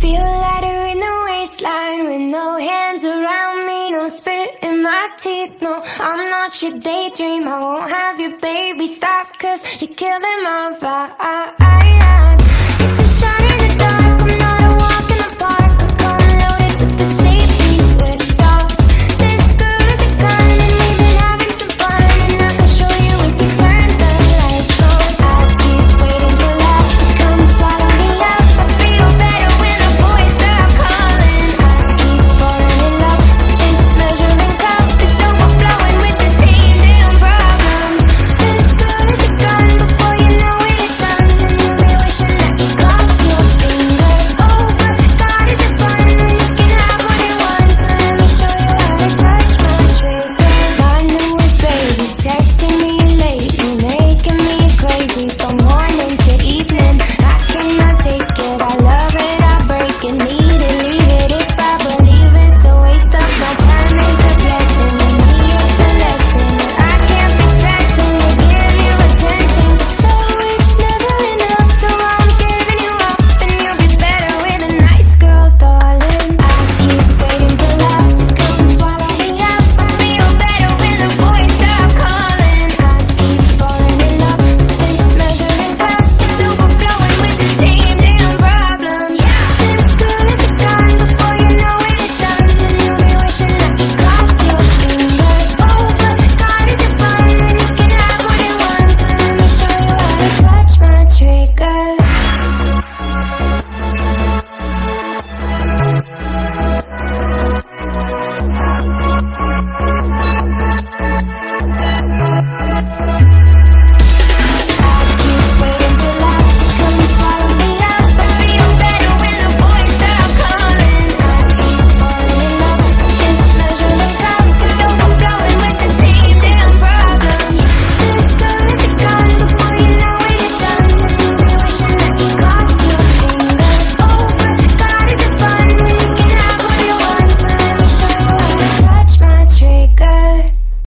Feel lighter in the waistline with no hands around me, no spit in my teeth. No, I'm not your daydream. I won't have you, baby. Stop, cause you're killing my vibe.